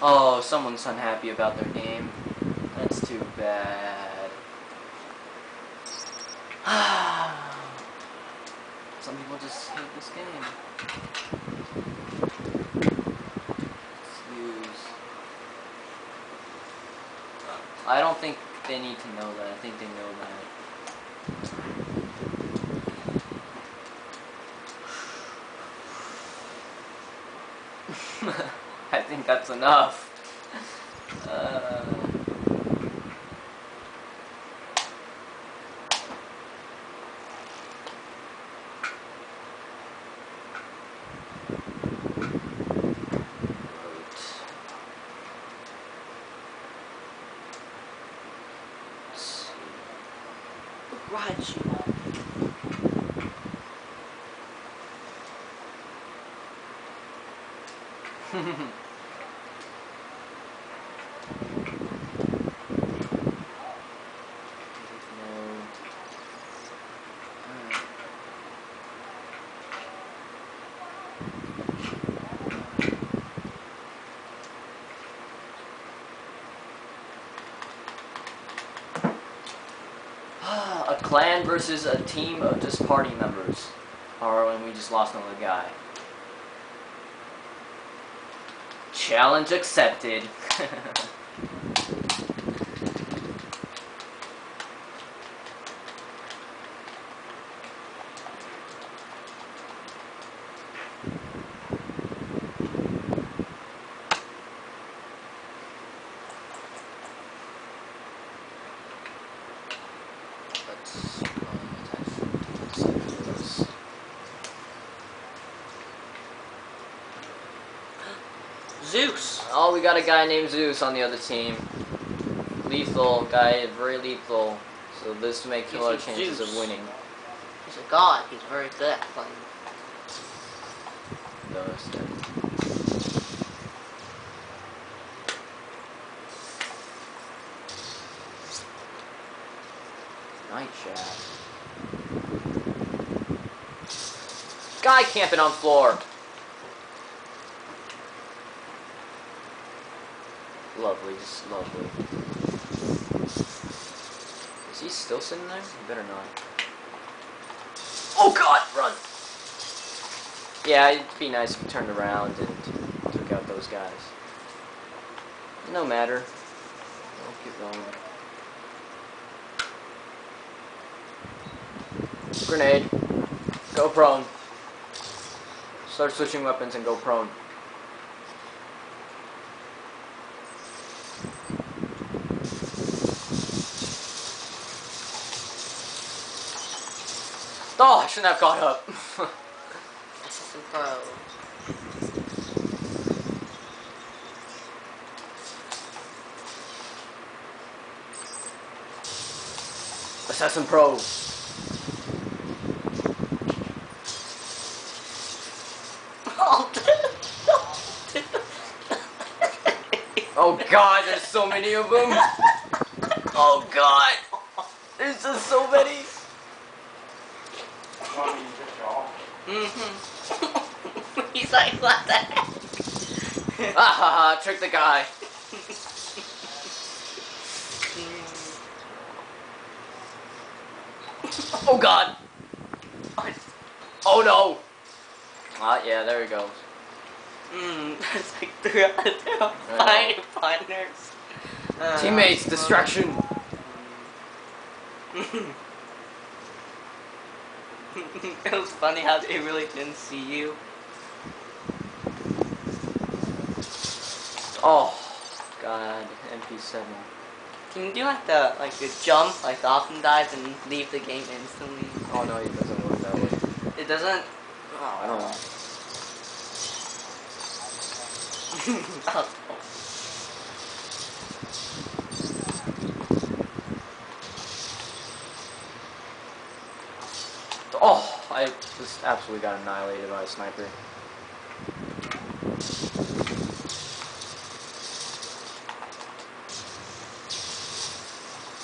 Oh, someone's unhappy about their game. That's too bad. Some people just hate this game. Let's use. I don't think they need to know that. I think they know that. I think that's enough. Uh, Ride you. no. Alright. a clan versus a team of just party members. Or when we just lost another guy. Challenge accepted. Zeus. Oh, we got a guy named Zeus on the other team. Lethal guy, very lethal. So this makes a He's lot a of chances of winning. He's a god. He's very good at playing. Night shaft. Guy camping on floor. Lovely, just lovely. Is he still sitting there? He better not. Oh god, run! Yeah, it'd be nice if we turned around and took out those guys. No matter. We'll keep going. Grenade. Go prone. Start switching weapons and go prone. Oh, I shouldn't have got up. Assassin Pro. Assassin Pro. Oh, Oh god, there's so many of them. Oh god. There's just so many. Mm-hmm. He's like, what the heck? Ah ha ha, trick the guy. Oh god. Oh no. Ah yeah, there he goes. Mm, that's like three out of fine partners. Uh, Teammates, distraction. it was funny how they really didn't see you. Oh god, MP7. Can you do like the like the jump, like the awesome dive, and leave the game instantly? Oh no, it doesn't work that way. It doesn't. Oh, I don't know. Oh, Oh, I just absolutely got annihilated by a sniper.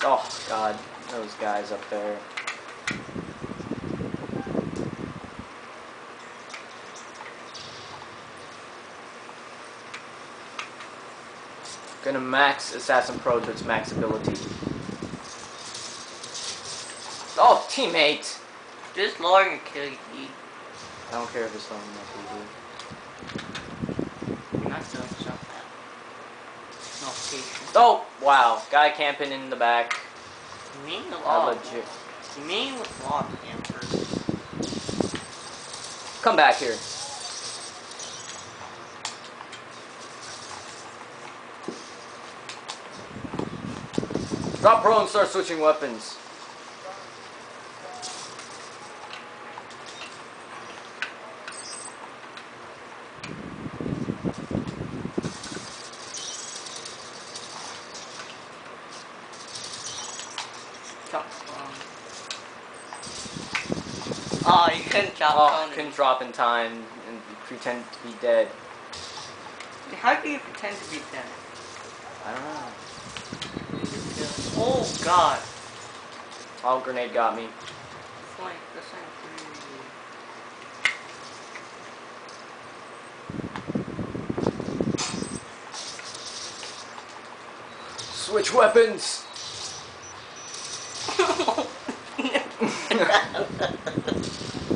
Oh god, those guys up there. Gonna max Assassin Pro to its max ability. Oh, teammate! This lawyer can kill you. I don't care if it's long enough You're not doing stuff now. No patient. Oh, wow. Guy camping in the back. You mean the law? legit. You mean with law campers? Come back here. Drop pro and start switching weapons. Drop um. Oh, you couldn't drop Oh, Tony. couldn't drop in time and pretend to be dead. How do you pretend to be dead? I don't know. You just kill- Oh god. Oh, grenade got me. This ain't, this ain't pretty. Switch weapons!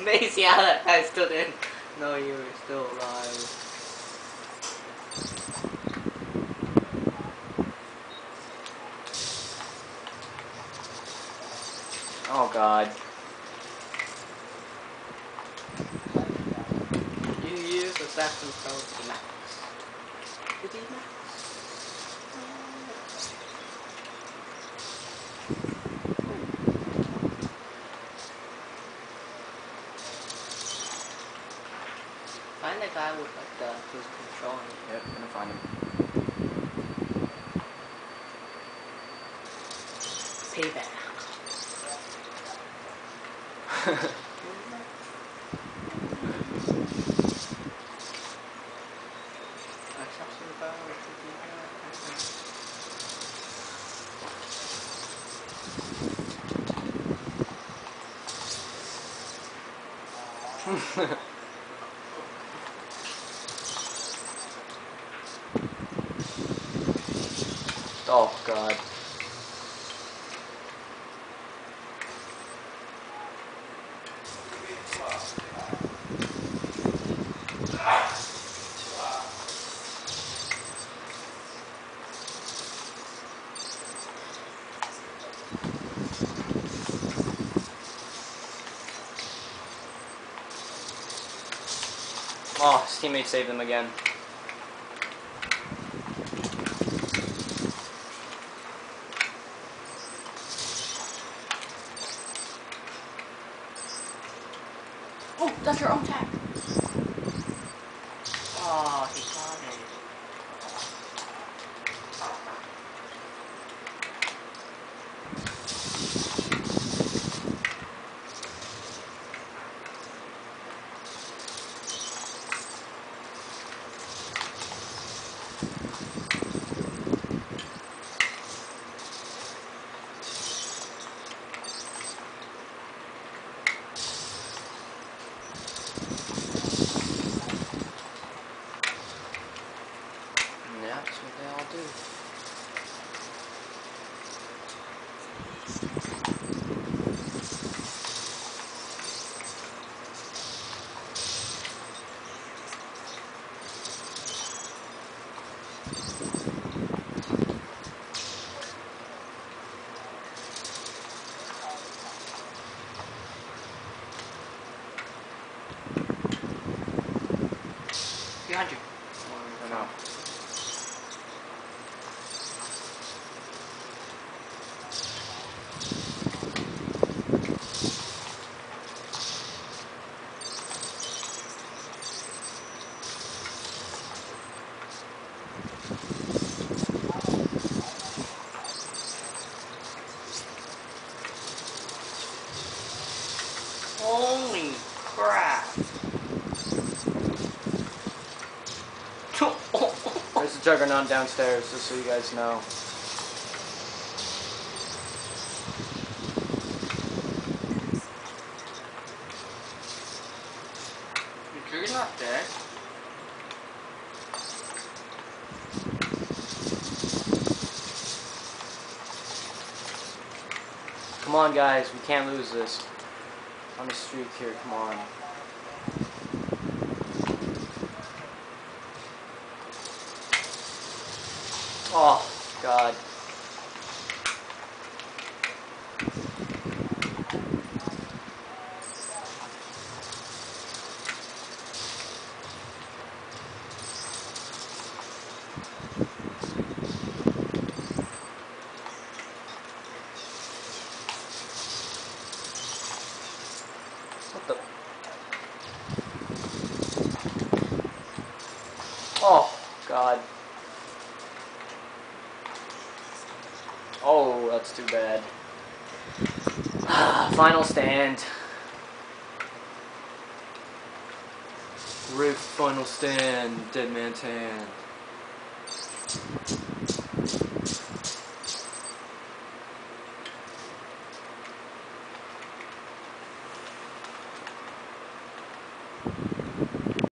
Amazing how that guy still didn't know you were still alive. Oh god. You use Assassin Pro to max. Did he max? The guy with like the who's controlling it. Yep, gonna find him. Payback. Assassin Pro, or should we do that? Oh god. Oh, his teammate saved him again. That's your own tag. That's what they all do. Three hundred. I know. Holy crap. There's a juggernaut downstairs, just so you guys know. You're not dead. Come guys. We can't lose this. On the streak here. Come on. Oh, God. What the? Oh, God. Oh, that's too bad. Final stand. Rift final stand, Dead Man's Hand.